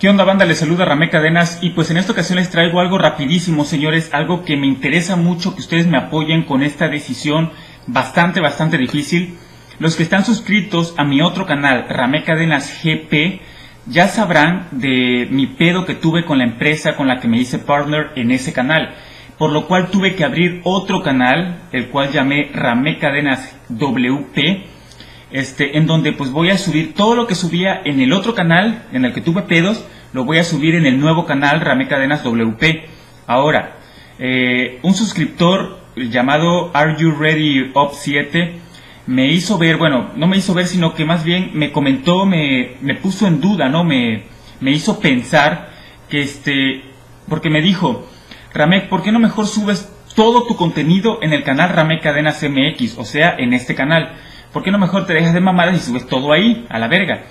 ¿Qué onda banda? Les saluda Ramé Cadenas y pues en esta ocasión les traigo algo rapidísimo señores, algo que me interesa mucho que ustedes me apoyen con esta decisión bastante bastante difícil. Los que están suscritos a mi otro canal, Ramé Cadenas GP, ya sabrán de mi pedo que tuve con la empresa con la que me hice partner en ese canal. Por lo cual tuve que abrir otro canal, el cual llamé Ramé Cadenas WP este, en donde pues voy a subir todo lo que subía en el otro canal, en el que tuve pedos, lo voy a subir en el nuevo canal Rame Cadenas WP. Ahora, eh, un suscriptor llamado Are You Ready Up 7 me hizo ver, bueno, no me hizo ver, sino que más bien me comentó, me, me puso en duda, ¿no? Me, me hizo pensar que este, porque me dijo, Ramek, ¿por qué no mejor subes todo tu contenido en el canal Rame Cadenas MX? O sea, en este canal. ¿Por qué no mejor te dejas de mamadas y subes todo ahí, a la verga?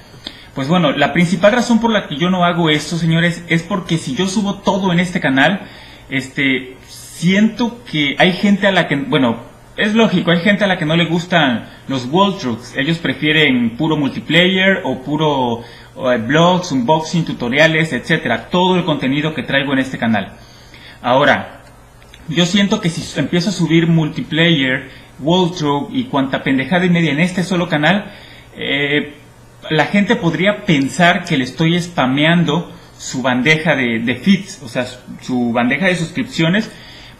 Pues bueno, la principal razón por la que yo no hago esto, señores, es porque si yo subo todo en este canal, este, siento que hay gente a la que, bueno, es lógico, hay gente a la que no le gustan los wall trucks. Ellos prefieren puro multiplayer o puro eh, blogs, unboxing, tutoriales, etcétera. Todo el contenido que traigo en este canal. Ahora, yo siento que si empiezo a subir multiplayer Wallthrow y cuanta pendejada y media en este solo canal, eh, la gente podría pensar que le estoy spameando su bandeja de, feeds, o sea, su, bandeja de suscripciones,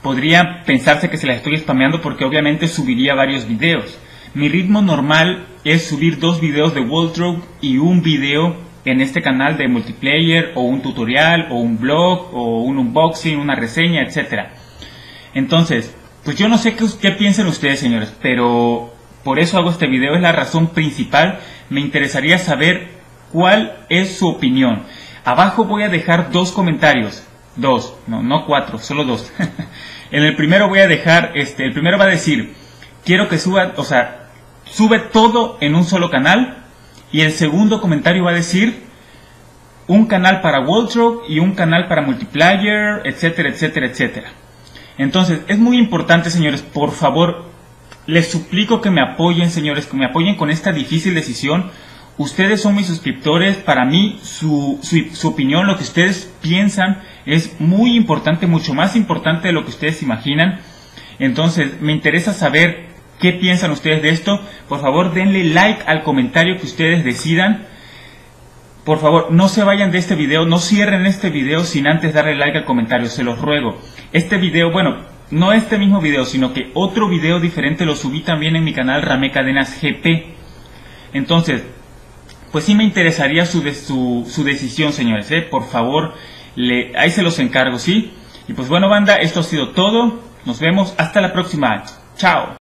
podría pensarse que se la estoy spameando porque obviamente subiría varios videos. Mi ritmo normal es subir dos videos de Wallthrow y un video en este canal de multiplayer o un tutorial o un blog o un unboxing, una reseña, etcétera. Entonces, pues yo no sé qué, piensan ustedes, señores, pero por eso hago este video, es la razón principal. Me interesaría saber cuál es su opinión. Abajo voy a dejar dos comentarios. Dos, no, no cuatro, solo dos. en el primero voy a dejar, este, el primero va a decir, quiero que suba, o sea, sube todo en un solo canal. Y el segundo comentario va a decir, un canal para Wardrobe y un canal para multiplayer, etcétera, etcétera, etcétera. Entonces, es muy importante, señores, por favor, les suplico que me apoyen, señores, que me apoyen con esta difícil decisión. Ustedes son mis suscriptores, para mí su, su, opinión, lo que ustedes piensan, es muy importante, mucho más importante de lo que ustedes imaginan. Entonces, me interesa saber qué piensan ustedes de esto. Por favor, denle like al comentario que ustedes decidan. Por favor, no se vayan de este video, no cierren este video sin antes darle like al comentario, se los ruego. Este video, bueno, no este mismo video, sino que otro video diferente lo subí también en mi canal Rame Cadenas GP. Entonces, pues sí me interesaría su, su, decisión, señores, ¿eh? Por favor, le, ahí se los encargo, ¿sí? Y pues bueno, banda, esto ha sido todo. Nos vemos hasta la próxima. Chao.